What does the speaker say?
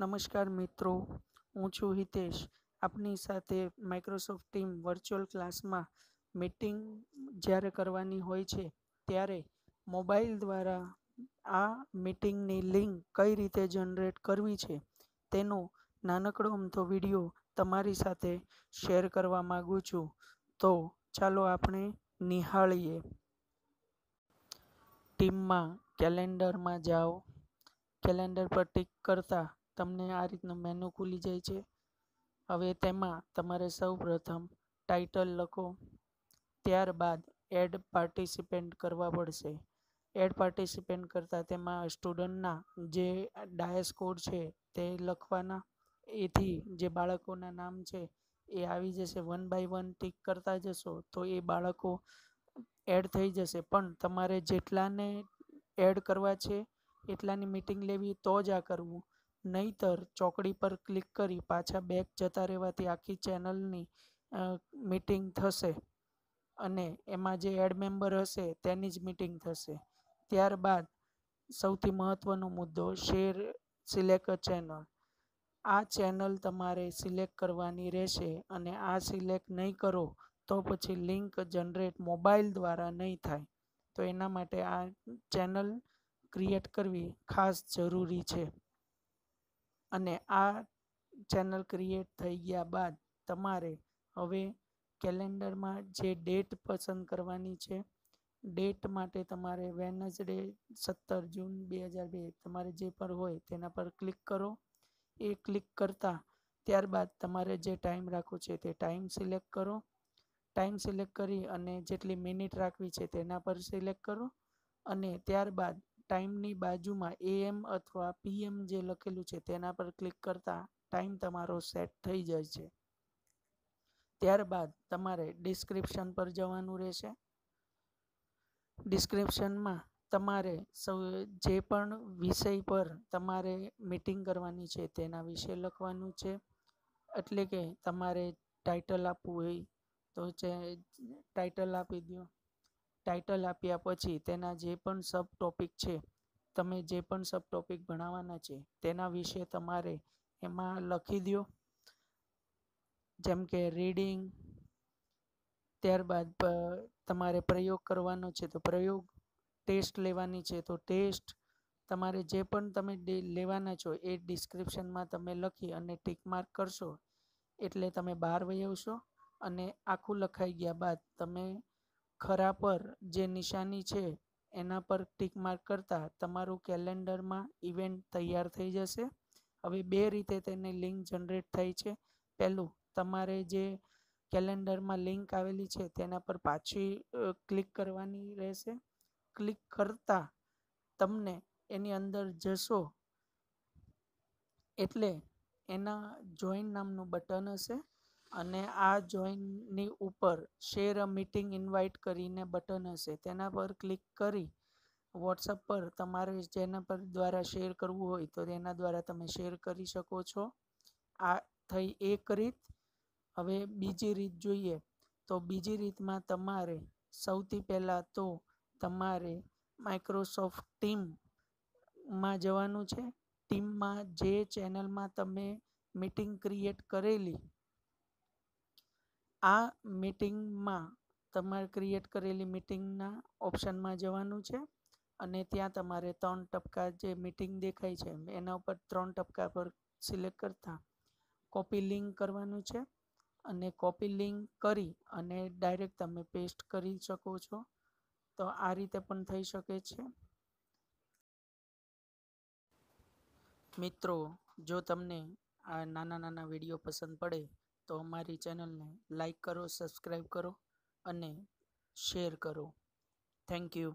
નમસ્કાર મિત્રો, હું છું હિતેશ. આપની સાથે માઇક્રોસોફ્ટ ટીમ વર્ચ્યુઅલ ક્લાસમાં મીટિંગ જ્યારે કરવાની હોય છે, ત્યારે મોબાઈલ દ્વારા આ મીટિંગની લિંક કઈ રીતે જનરેટ કરવી છે, તેનો નાનકડો અમથો વીડિયો તમારી સાથે શેર કરવા માગું છું. તો ચાલો આપણે નિહાળીએ. ટીમમાં કેલેન્ડરમાં જાઓ. કેલેન્ડર પર ટિક કરતા તમને આ રીતનું મેનુ ખુલી જાય છે. હવે તેમાં તમારે સૌ પ્રથમ ટાઇટલ લખો. ત્યારબાદ એડ પાર્ટિસિપેન્ટ કરવા પડશે. એડ પાર્ટિસિપેન્ટ કરતાં તેમાં સ્ટુડન્ટના જે ડાયસ કોડ છે તે લખવાના. એથી જે બાળકોના નામ છે એ આવી જશે. વન બાય વન ટીક કરતા જશો તો એ બાળકો એડ થઈ જશે. પણ તમારે જેટલાને એડ કરવા છે, એટલાની મીટિંગ લેવી તો જ આ કરવું. નહીતર ચોકડી પર ક્લિક કરી પાછા બેક જતા રહેવાથી આખી ચેનલની મીટિંગ થશે. અને એમાં જે એડ મેમ્બર હશે તેની જ મીટિંગ થશે. ત્યારબાદ સૌથી મહત્ત્વનો મુદ્દો શેર સિલેક્ટ ચેનલ. આ ચેનલ તમારે સિલેક્ટ કરવાની રહેશે અને આ સિલેક્ટ નહીં કરો તો પછી લિંક જનરેટ મોબાઈલ દ્વારા નહીં થાય. તો એના માટે આ ચેનલ ક્રિએટ કરવી ખાસ જરૂરી છે. અને આ ચેનલ ક્રિએટ થઈ ગયા બાદ તમારે હવે કેલેન્ડરમાં જે ડેટ પસંદ કરવાની છે, ડેટ માટે તમારે વેનસડે સત્તર જૂન બે હજાર બે, તમારે જે પર હોય તેના પર ક્લિક કરો. એ ક્લિક કરતાં ત્યારબાદ તમારે જે ટાઈમ રાખવો છે તે ટાઈમ સિલેક્ટ કરો. ટાઈમ સિલેક્ટ કરી અને જેટલી મિનિટ રાખવી છે તેના પર સિલેક્ટ કરો અને ત્યારબાદ ટાઈમની બાજુમાં એએમ અથવા પીએમ જે લખેલું છે તેના પર ક્લિક કરતાં ટાઈમ તમારો સેટ થઈ જાય છે. ત્યારબાદ તમારે ડિસ્ક્રિપ્શન પર જવાનું રહેશે. ડિસ્ક્રિપ્શનમાં તમારે સૌ, જે પણ વિષય પર તમારે મીટિંગ કરવાની છે તેના વિશે લખવાનું છે. એટલે કે તમારે ટાઇટલ આપવું હોય તો જે ટાઇટલ આપી દો. ટાઇટલ આપ્યા પછી તેના જે પણ સબ ટોપિક છે, તમે જે પણ સબ ટોપિક ભણાવવાના છે, તેના વિશે તમારે એમાં લખી દો જેમ કે રીડિંગ ત્યારબાદ તમારે પ્રયોગ કરવાનો છે તો પ્રયોગ ટેસ્ટ લેવાની છે તો ટેસ્ટ તમારે જે પણ તમે લેવાના છો એ ડિસ્ક્રિપ્શનમાં તમે લખી અને ટીક માર્ક કરશો, એટલે તમે બહાર વહી આવશો અને આખું લખાઈ ગયા બાદ તમે ખરા પર જે નિશાની છે, એના પર ટીક માર્ક કરતાં તમારું કેલેન્ડરમાં ઇવેન્ટ તૈયાર થઈ જશે. હવે બે રીતે તેની લિંક જનરેટ થઈ છે. પહેલું, તમારે જે કેલેન્ડરમાં લિંક આવેલી છે, તેના પર પાછી ક્લિક કરવાની રહેશે. ક્લિક કરતાં તમને એની અંદર જશો એટલે એના જોઈન નામનું બટન હશે. અને આ જોઈનની ઉપર શેર અ મીટિંગ ઇન્વાઇટ કરીને બટન હશે. તેના પર ક્લિક કરી વોટ્સઅપ પર તમારે જેના પર દ્વારા શેર કરવું હોય તો તેના દ્વારા તમે શેર કરી શકો છો. આ થઈ એક રીત. હવે બીજી રીત જોઈએ તો બીજી રીતમાં તમારે સૌથી પહેલાં તો તમારે માઇક્રોસોફ્ટ ટીમમાં જવાનું છે. ટીમમાં જે ચેનલમાં તમે મીટિંગ ક્રિએટ કરેલી આ મીટિંગમાં તમારે ક્રિએટ કરેલી મીટિંગના ઓપ્શનમાં જવાનું છે અને ત્યાં તમારે ત્રણ ટપકા જે મીટિંગ દેખાય છે એના ઉપર ત્રણ ટપકા પર સિલેક્ટ કરતા કોપી લિંક કરવાનું છે અને કોપી લિંક કરી અને ડાયરેક્ટ તમે પેસ્ટ કરી શકો છો. તો આ રીતે પણ થઈ શકે છે. મિત્રો, જો તમને આ નાના નાના વીડિયો પસંદ પડે તો અમારી ચેનલને લાઈક કરો સબસ્ક્રાઈબ કરો અને શેર કરો. Thank you.